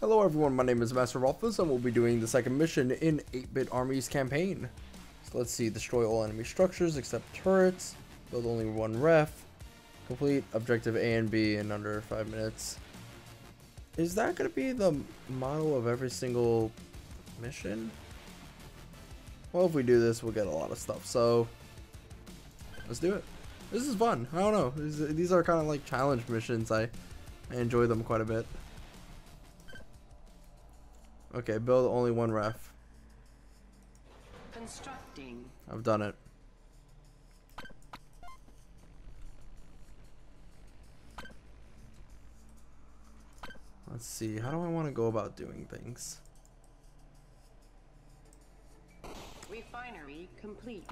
Hello everyone, my name is Master Roflness and we'll be doing the second mission in 8-Bit Armies campaign. So let's see, destroy all enemy structures except turrets, build only one ref, complete objective A and B in under 5 minutes. Is that going to be the model of every single mission? Well, if we do this, we'll get a lot of stuff, so let's do it. This is fun. I don't know. These, these are kind of like challenge missions. I, I enjoy them quite a bit. Okay, build only one ref. Constructing. I've done it. Let's see, how do I want to go about doing things? Refinery complete.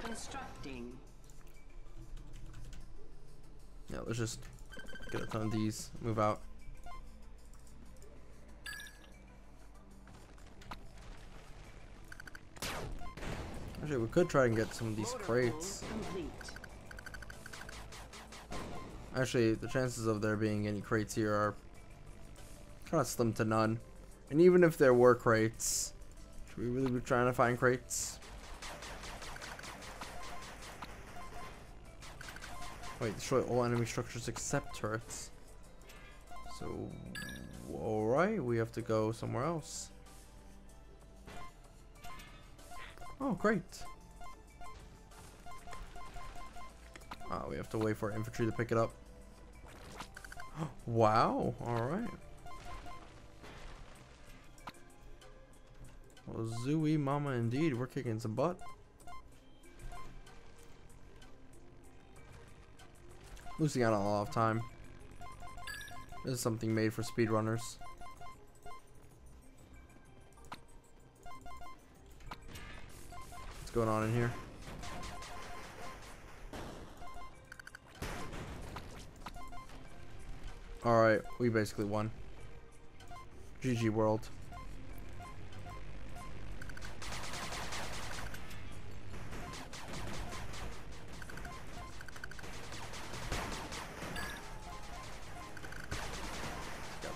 Constructing. Yeah, let's just get a ton of these, move out. Actually, we could try and get some of these crates. Actually, the chances of there being any crates here are kind of slim to none. And even if there were crates, should we really be trying to find crates? Wait, destroy all enemy structures except turrets. So, alright, we have to go somewhere else. Oh, great. Ah, we have to wait for infantry to pick it up. wow, alright. Well, Zooey Mama indeed, we're kicking some butt. Losing out on a lot of time. This is something made for speedrunners. What's going on in here? Alright, we basically won. GG World.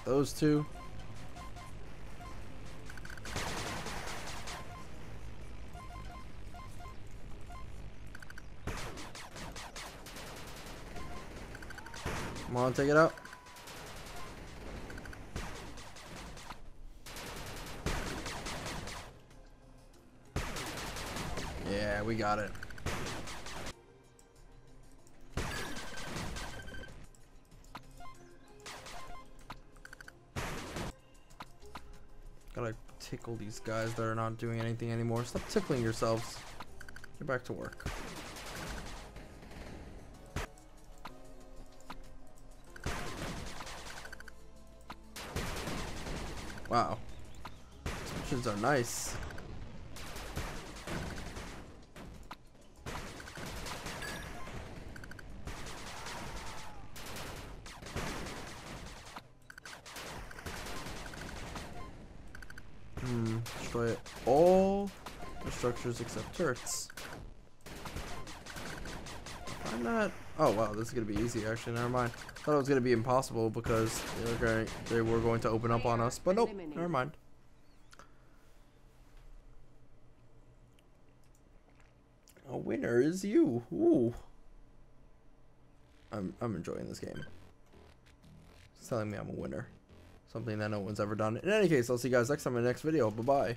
Those two. Come on, take it out. Yeah, we got it. Gotta tickle these guys that are not doing anything anymore. Stop tickling yourselves. Get back to work. Wow. These are nice. Mm, Destroy all the structures except turrets. I'm not. Oh wow, this is gonna be easy. Actually, never mind. Thought it was gonna be impossible because they were going, they were going to open up on us, but nope. Never mind. A winner is you. Ooh. I'm I'm enjoying this game. It's telling me I'm a winner. Something that no one's ever done. In any case, I'll see you guys next time in the next video. Bye bye.